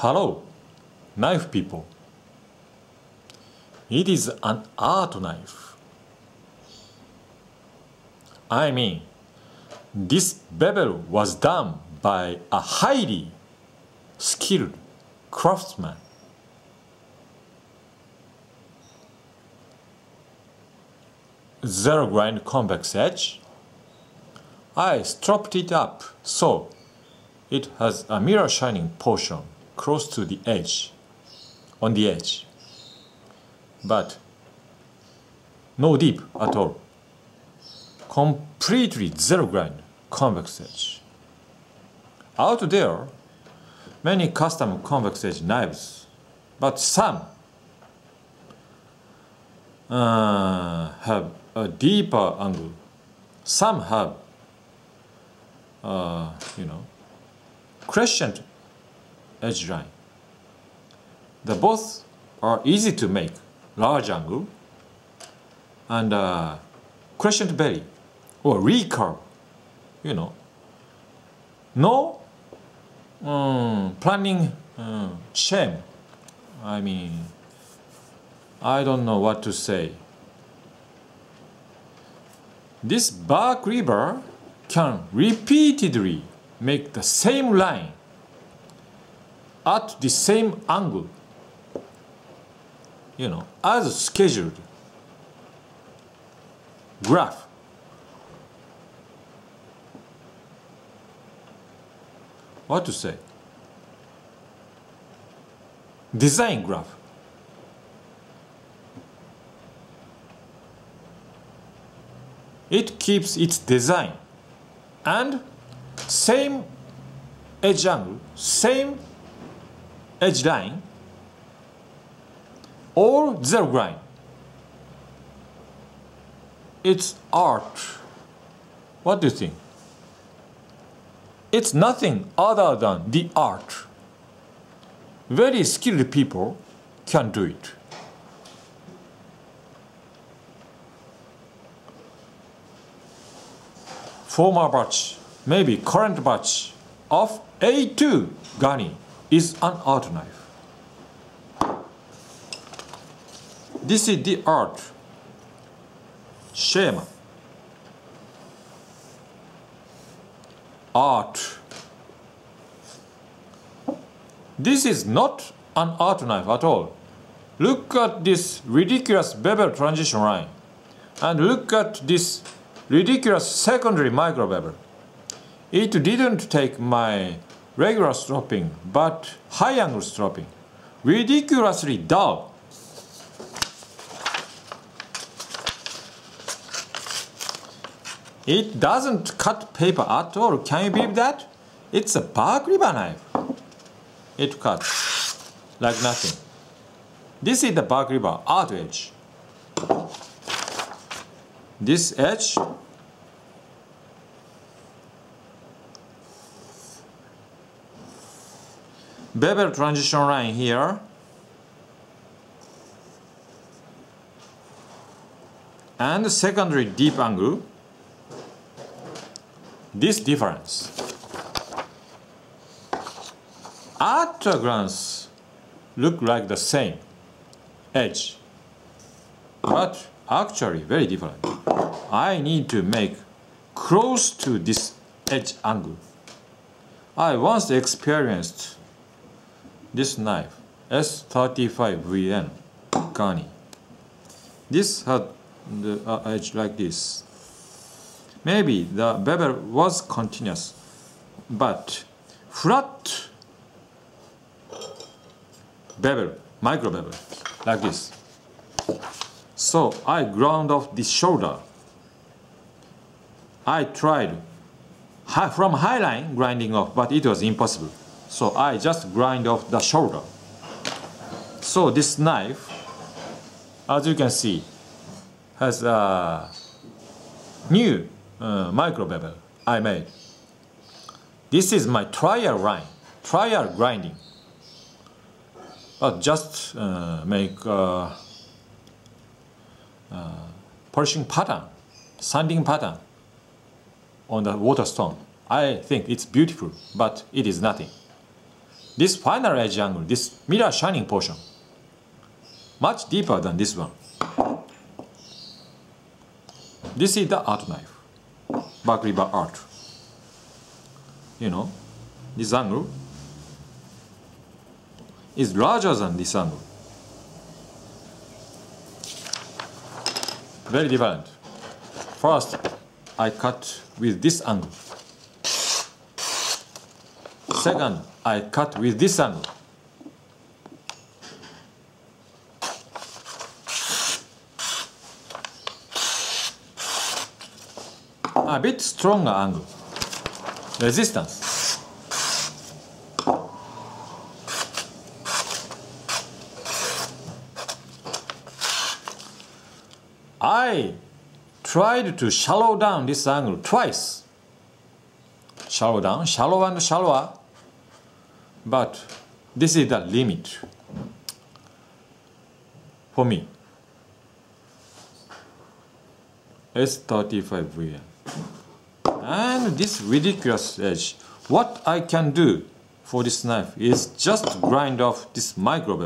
Hello, knife people. It is an art knife. I mean, this bevel was done by a highly skilled craftsman. Zero grind convex edge. I stropped it up so it has a mirror shining portion close to the edge, on the edge, but no deep at all. Completely zero grind convex edge. Out there, many custom convex edge knives, but some uh, have a deeper angle. Some have, uh, you know, crescent edge line. The both are easy to make, large angle and uh, crescent belly or recurve, you know. No um, planning um, shame. I mean, I don't know what to say. This Bark River can repeatedly make the same line at the same angle, you know, as scheduled graph. What to say? Design graph. It keeps its design and same edge angle, same edge line, or zero grind. It's art. What do you think? It's nothing other than the art. Very skilled people can do it. Former batch, maybe current batch of A2 Gunny is an art knife. This is the art. Shema. Art. This is not an art knife at all. Look at this ridiculous bevel transition line. And look at this ridiculous secondary micro bevel. It didn't take my regular stropping, but high angle stropping. Ridiculously dull. It doesn't cut paper at all. Can you believe that? It's a river knife. It cuts like nothing. This is the river art edge. This edge bevel transition line here. And the secondary deep angle. This difference. At a glance look like the same edge. But actually very different. I need to make close to this edge angle. I once experienced this knife S35VN Gunny. This had the uh, edge like this. Maybe the bevel was continuous, but flat bevel, micro bevel, like this. So I ground off this shoulder. I tried from high line grinding off, but it was impossible. So I just grind off the shoulder. So this knife, as you can see, has a new uh, micro bevel I made. This is my trial line, trial grinding. But just uh, make uh, uh, polishing pattern, sanding pattern on the water stone. I think it's beautiful, but it is nothing. This final edge angle, this mirror shining portion, much deeper than this one. This is the art knife, Bark River art. You know, this angle is larger than this angle. Very different. First, I cut with this angle. Second, I cut with this angle. A bit stronger angle. Resistance. I tried to shallow down this angle twice. Shallow down, shallow and shallower. But this is the limit for me. S35VN. And this ridiculous edge. What I can do for this knife is just grind off this micro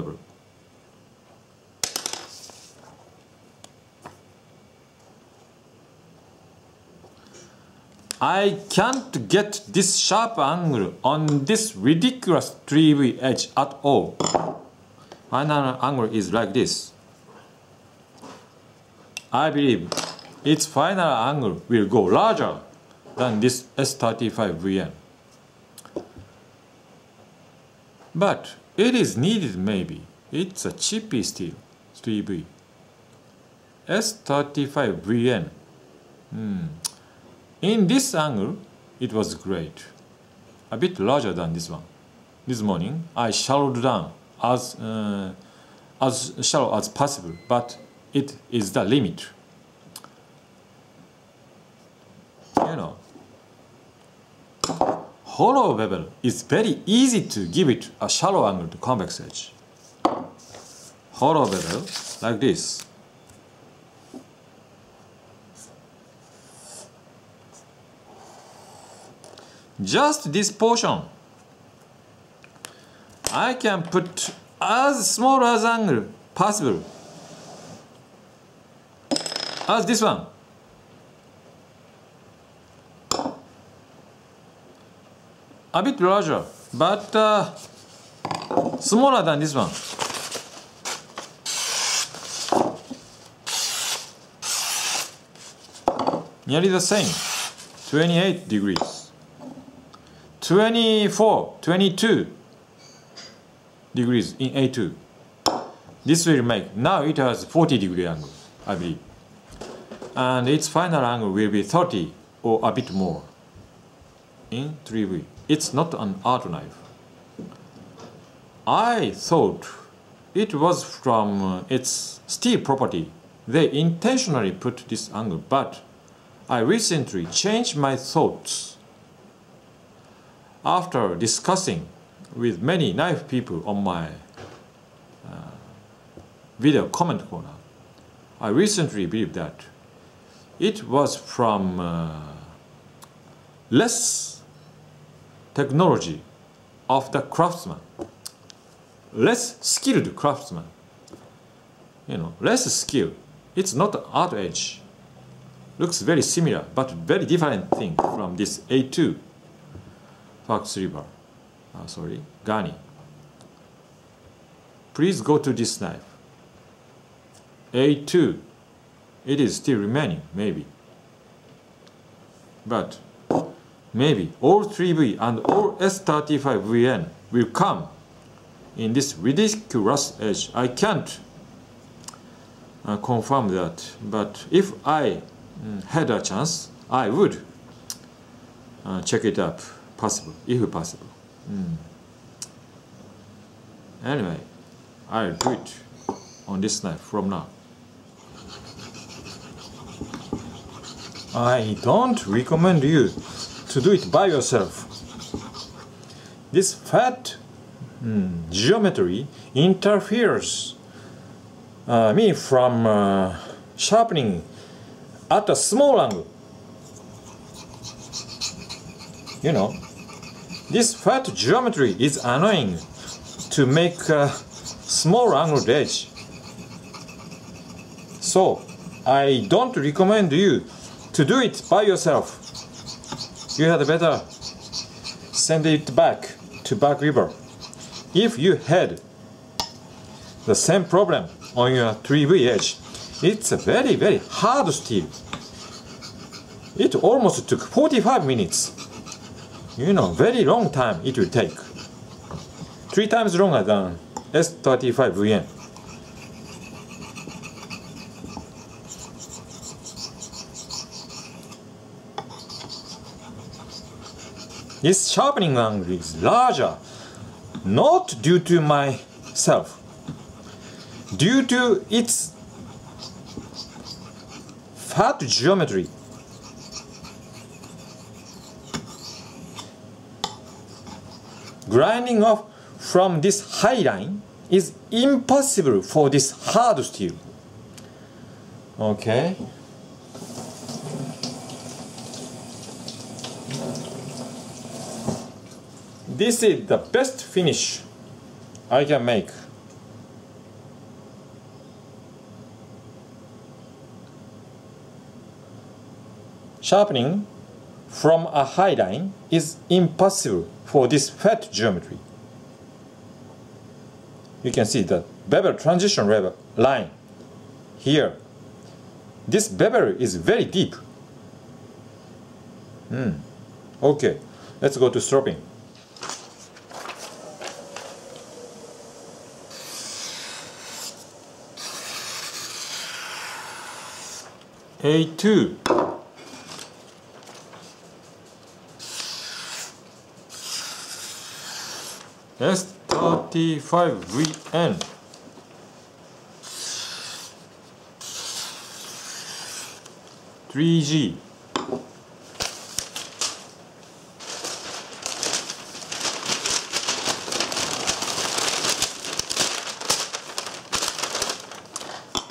I can't get this sharp angle on this ridiculous 3V edge at all. Final angle is like this. I believe its final angle will go larger than this S35VN. But it is needed maybe. It's a cheapy steel 3V. S35VN. Hmm. In this angle, it was great. A bit larger than this one. This morning, I shallowed down as, uh, as shallow as possible, but it is the limit. You know, hollow bevel is very easy to give it a shallow angle to convex edge. Hollow bevel, like this. Just this portion. I can put as small as angle possible. As this one. A bit larger but uh, smaller than this one. Nearly the same. 28 degrees 24, 22 degrees in A2. This will make, now it has 40 degree angle, I believe. And its final angle will be 30 or a bit more in 3V. It's not an art knife. I thought it was from uh, its steel property. They intentionally put this angle, but I recently changed my thoughts after discussing with many knife people on my uh, video comment corner, I recently believe that it was from uh, less technology of the craftsman, less skilled craftsman, you know, less skill. It's not art edge. Looks very similar, but very different thing from this A2 Fox River, uh, sorry, Gunny. Please go to this knife. A2, it is still remaining, maybe. But maybe all 3V and all S35VN will come in this ridiculous edge. I can't uh, confirm that, but if I mm, had a chance, I would uh, check it up possible, if possible. Mm. Anyway, I'll do it on this knife from now. I don't recommend you to do it by yourself. This fat mm, geometry interferes uh, me from uh, sharpening at a small angle. You know, this fat geometry is annoying to make a small angled edge. So I don't recommend you to do it by yourself. You had better send it back to Bark River. If you had the same problem on your 3V edge, it's a very very hard steel. It almost took 45 minutes. You know, very long time it will take. Three times longer than S35VN. This sharpening angle is larger, not due to myself, due to its fat geometry. Grinding off from this high line is impossible for this hard steel. Okay. This is the best finish I can make. Sharpening from a high line is impossible for this fat geometry. You can see the bevel transition level line here. This bevel is very deep. Hmm. Okay, let's go to stropping. A2 S35VN Three G.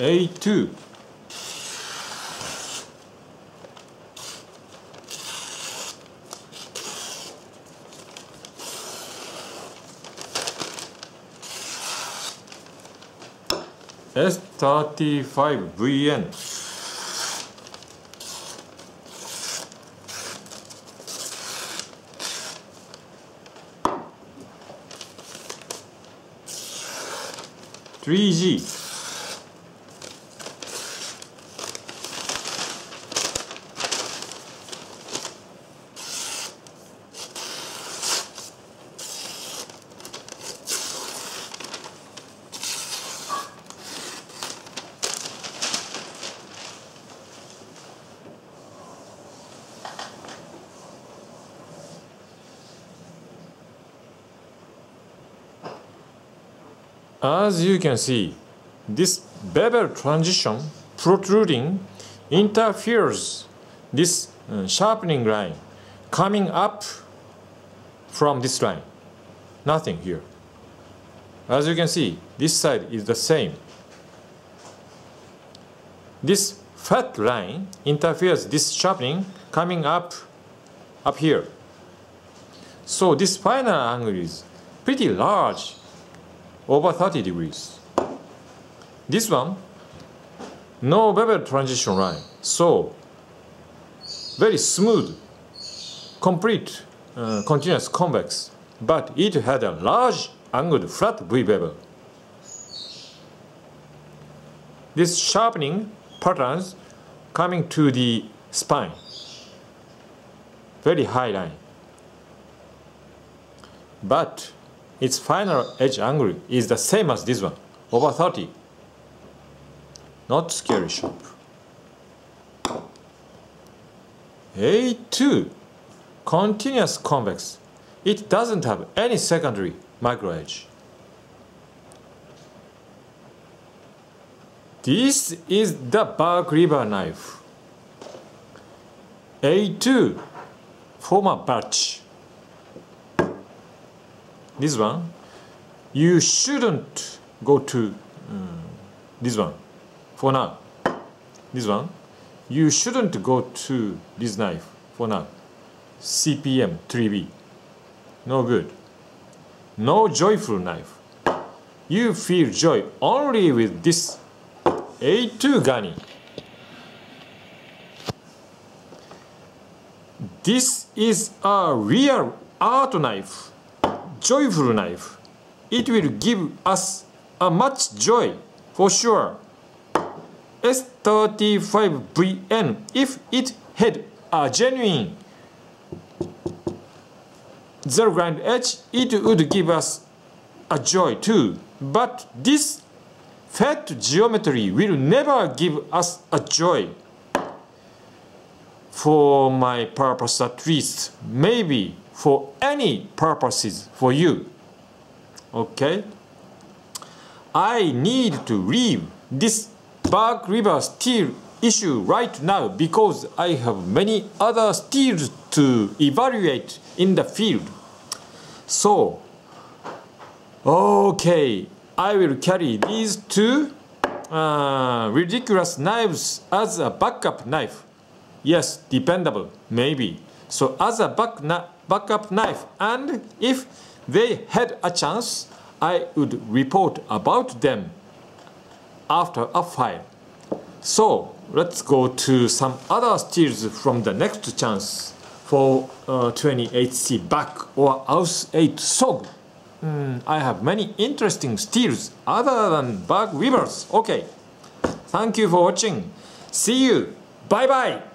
A two S35VN Three G As you can see, this bevel transition protruding interferes this uh, sharpening line coming up from this line. Nothing here. As you can see, this side is the same. This fat line interferes this sharpening coming up up here. So this final angle is pretty large over 30 degrees. This one, no bevel transition line, so very smooth, complete, uh, continuous convex, but it had a large angled flat V bevel. This sharpening patterns coming to the spine, very high line. But its final edge angle is the same as this one, over 30. Not scary sharp. A2, continuous convex. It doesn't have any secondary micro edge. This is the Bark River knife. A2, former batch this one you shouldn't go to um, this one for now this one you shouldn't go to this knife for now CPM 3V No good. No joyful knife. You feel joy only with this A2 Gunny. This is a real art knife, joyful knife. It will give us a much joy for sure. S35VN, if it had a genuine zero grind edge, it would give us a joy too. But this fat geometry will never give us a joy for my purpose at least, maybe for any purposes for you. Okay? I need to leave this Bark River steel issue right now because I have many other steels to evaluate in the field. So, okay, I will carry these two uh, ridiculous knives as a backup knife. Yes, dependable, maybe. So as a back backup knife, and if they had a chance, I would report about them after a fire. So let's go to some other steels from the next chance for uh, 28C back or Aus 8 SOG. Mm, I have many interesting steels other than Bark Rivers. Okay. Thank you for watching. See you. Bye bye.